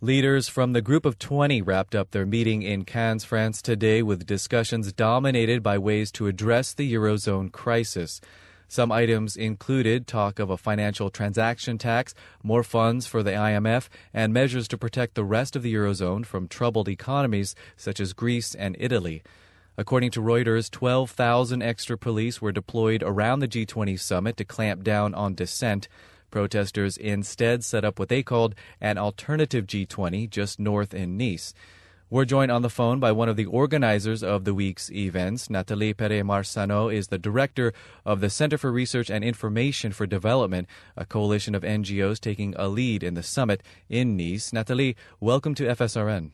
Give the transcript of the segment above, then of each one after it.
Leaders from the Group of 20 wrapped up their meeting in Cannes, France today with discussions dominated by ways to address the Eurozone crisis. Some items included talk of a financial transaction tax, more funds for the IMF, and measures to protect the rest of the Eurozone from troubled economies such as Greece and Italy. According to Reuters, 12,000 extra police were deployed around the G20 summit to clamp down on dissent. Protesters instead set up what they called an alternative G20 just north in Nice. We're joined on the phone by one of the organizers of the week's events. Nathalie Péré-Marzano is the director of the Center for Research and Information for Development, a coalition of NGOs taking a lead in the summit in Nice. Nathalie, welcome to FSRN.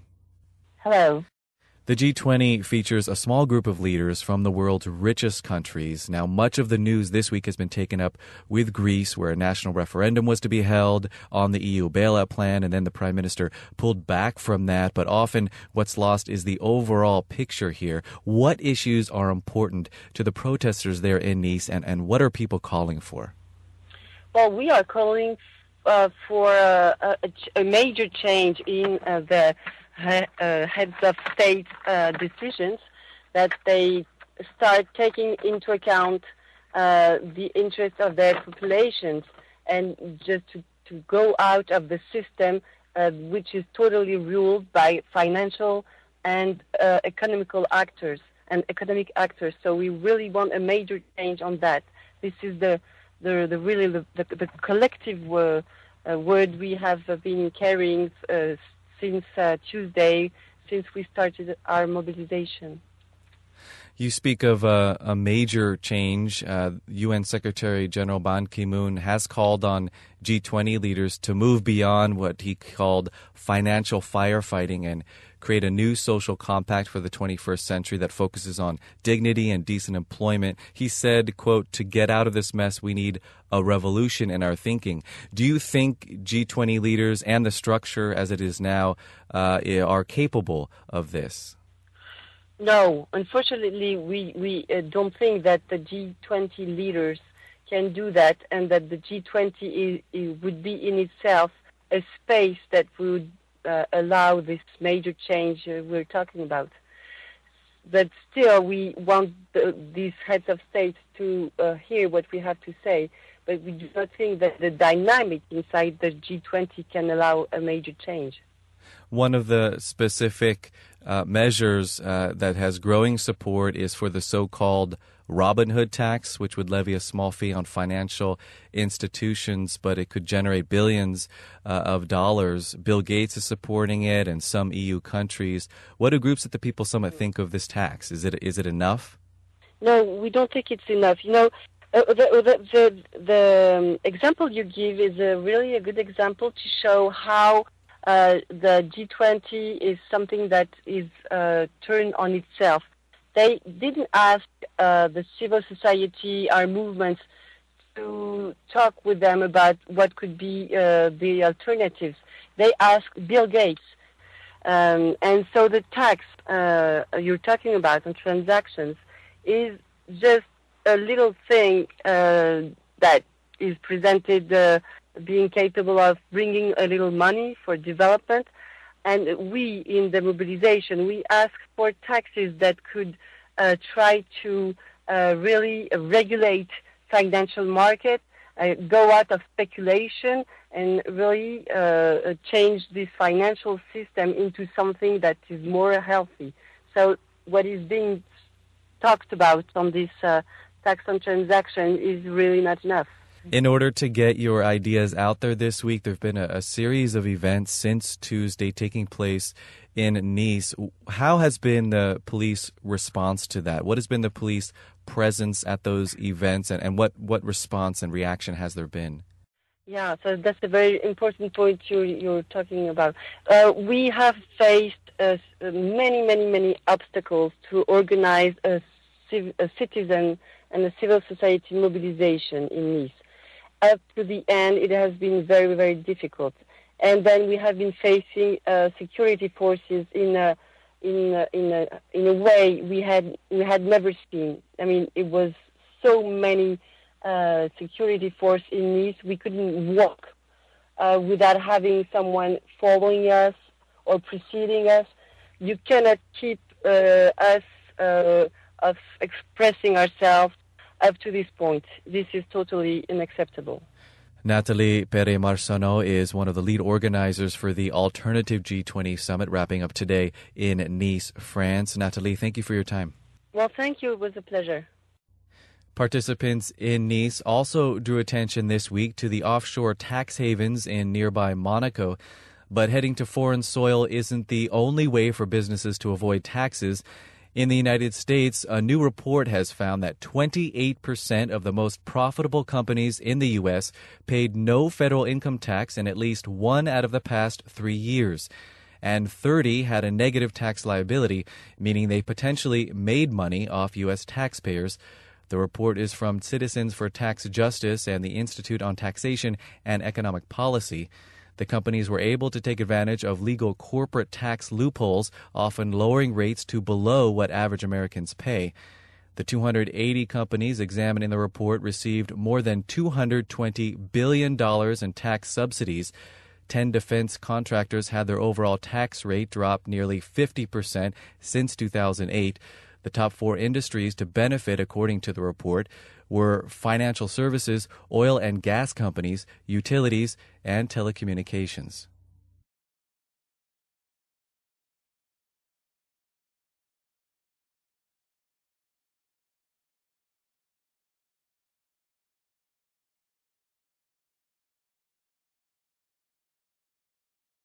Hello. The G20 features a small group of leaders from the world's richest countries. Now, much of the news this week has been taken up with Greece, where a national referendum was to be held on the EU bailout plan, and then the prime minister pulled back from that. But often what's lost is the overall picture here. What issues are important to the protesters there in Nice, and, and what are people calling for? Well, we are calling uh, for a, a, a, major change in uh, the uh, heads of state uh, decisions that they start taking into account uh, the interests of their populations and just to, to go out of the system uh, which is totally ruled by financial and uh, economical actors and economic actors. So we really want a major change on that. This is the the, the really the, the, the collective uh, word we have been carrying since uh, Tuesday, since we started our mobilization. You speak of uh, a major change. Uh, UN Secretary General Ban Ki moon has called on G20 leaders to move beyond what he called financial firefighting and create a new social compact for the 21st century that focuses on dignity and decent employment. He said, quote, to get out of this mess, we need a revolution in our thinking. Do you think G20 leaders and the structure as it is now uh, are capable of this? No, unfortunately, we, we uh, don't think that the G20 leaders can do that and that the G20 is, would be in itself a space that would uh, allow this major change uh, we're talking about. But still, we want the, these heads of state to uh, hear what we have to say. But we do not think that the dynamic inside the G20 can allow a major change. One of the specific uh, measures uh, that has growing support is for the so called Robin Hood tax, which would levy a small fee on financial institutions, but it could generate billions uh, of dollars. Bill Gates is supporting it, and some EU countries. What do groups at the People Summit think of this tax? Is it is it enough? No, we don't think it's enough. You know, uh, the, the, the, the um, example you give is a really a good example to show how uh, the G20 is something that is uh, turned on itself. They didn't ask uh, the civil society, our movements, to talk with them about what could be uh, the alternatives. They asked Bill Gates. Um, and so the tax uh, you're talking about on transactions is just a little thing that is presented being capable of bringing a little money for development. And we, in the mobilization, we ask for taxes that could uh, try to uh, really regulate financial market, uh, go out of speculation, and really uh, change this financial system into something that is more healthy. So what is being talked about on this uh, tax on transaction is really not enough. In order to get your ideas out there this week, there have been a, a, series of events since Tuesday taking place in Nice. How has been the police response to that? What has been the police presence at those events, and, and what, what response and reaction has there been? Yeah, so that's a very important point you're, you're talking about. Uh, we have faced uh, many, many, many obstacles to organize a, civ- a citizen and a civil society mobilization in Nice up to the end, it has been very, very difficult. And then we have been facing uh, security forces in a, in a, in a in a way we had we had never seen. I mean, it was so many uh, security force in Nice we couldn't walk uh, without having someone following us or preceding us. You cannot keep uh, us uh, of expressing ourselves up to this point. This is totally unacceptable. Nathalie Péré-Marzano is one of the lead organizers for the Alternative G20 Summit wrapping up today in Nice, France. Nathalie, thank you for your time. Well, thank you. It was a pleasure. Participants in Nice also drew attention this week to the offshore tax havens in nearby Monaco. But heading to foreign soil isn't the only way for businesses to avoid taxes. In the United States, a new report has found that 28% of the most profitable companies in the U.S. paid no federal income tax in at least one out of the past three years. And 30 had a negative tax liability, meaning they potentially made money off U.S. taxpayers. The report is from Citizens for Tax Justice and the Institute on Taxation and Economic Policy. The companies were able to take advantage of legal corporate tax loopholes, often lowering rates to below what average Americans pay. The 280 companies examined in the report received more than $220 billion in tax subsidies. 10 defense contractors had their overall tax rate drop nearly 50% since 2008. The top four industries to benefit, according to the report, were financial services, oil and gas companies, utilities, and telecommunications.